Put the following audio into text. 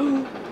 Ooh.